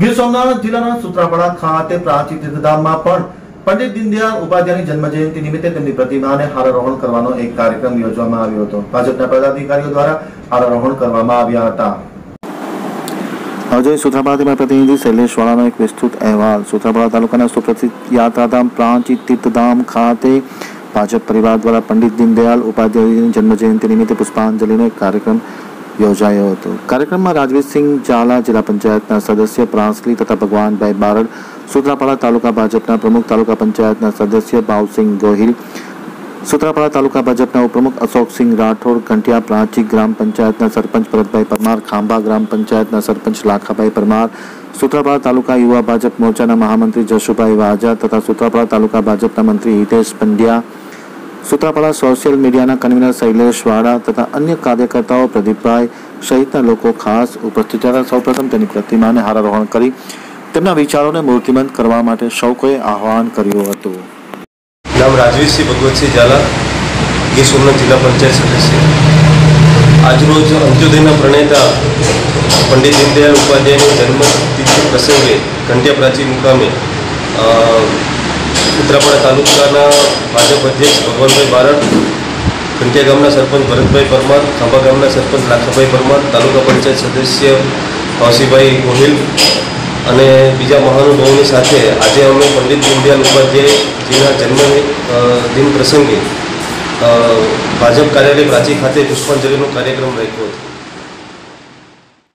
ગીર સોમનાથ જિલ્લાના સુત્રાપાડા ખાતે પ્રાચીન તીર્થધામમાં પણ પંડિત દીનદયાળ ઉપાધ્યાયની જન્મજયંતિ નિમિત્તે તેમની પ્રતિમાને હારારોહણ કરવાનો એક કાર્યક્રમ યોજવામાં આવ્યો હતો. ભાજપના પદાધિકારીઓ દ્વારા હારારોહણ કરવામાં આવ્યા હતા. અજય સુત્રાપાડાથી પ્રતિનિધિ શૈલેષ વાળાનો એક વિસ્તૃત અહેવાલ. સુત્રાપાડા તાલુકાના સુપ્રસિદ્ધ યાત્રાધામ પ્રાંચી તીર્થધામ ખાતે ભાજપ પરિવાર દ્વારા પંડિત દીનદયાળ ઉપાધ્યાયની જન્મજયંતિ નિમિત્તે પુષ્પાંજલિનો એક કાર્યક્રમ યોજાયો હતો. કાર્યક્રમમાં રાજવીરસિંહ ઝાલા જિલ્લા પંચાયતના સદસ્ય, પ્રાંસલી તથા ભગવાનભાઈ બારડ, સુત્રાપાડા તાલુકા ભાજપના પ્રમુખ, તાલુકા પંચાયતના સદસ્ય, ભાવસિંહ ગોહિલ, સુત્રાપાડા તાલુકા ભાજપના ઉપપ્રમુખ, અશોકસિંહ રાઠોડ કંઠિયા પ્રાંચી ગ્રામ પંચાયતના સરપંચ ભરતભાઈ પરમાર, ખાંભા ગ્રામ પંચાયતના સરપંચ, લાખાભાઈ પરમાર, સુત્રાપાડા તાલુકા યુવા ભાજપ મોરચાના મહામંત્રી જશુભાઈ વાજા તથા સુત્રાપાડા તાલુકા ભાજપના મંત્રી હિતેશ પંડ્યા સુત્રાપાડા સોશિયલ મીડિયાના કન્વીનર શૈલેષ વાળા તથા અન્ય કાર્યકર્તાઓ પ્રદીપભાઈ સહિતના લોકો ખાસ ઉપસ્થિત હતા સૌપ્રથમ તેની પ્રતિમાને હારારોહણ કરી તેમના વિચારોને મૂર્તિમંત કરવા માટે સૌ કોઈ આહ્વાન કર્યું હતું. નામ રાજવીરસિંહ ભગવતસિંહ ઝાલા, ગીર સોમનાથ જિલ્લા પંચાયત સદસ્ય. આજરોજ અંત્યોદયના પ્રણેતા પંડિત દીનદયાળ ઉપાધ્યાયની જન્મતિથિ પ્રસંગે ઘંટિયા પ્રાચી મુકામે ઉત્તરાપાડા તાલુકાના ભાજપ અધ્યક્ષ ભગવાનભાઈ બારડ ઘંટિયા ગામના સરપંચ ભરતભાઈ પરમાર, ખાંભા ગામના સરપંચ લાખાભાઈ પરમાર, તાલુકા પંચાયત સદસ્ય ભાવસીભાઈ ગોહિલ અને બીજા મહાનુભાવોની સાથે આજે અમે પંડિત દીનદયાલ ઉપાધ્યાયજીના જન્મ દિન પ્રસંગે ભાજપ કાર્યાલય પ્રાચી ખાતે પુષ્પાંજલિનો કાર્યક્રમ રાખ્યો હતો.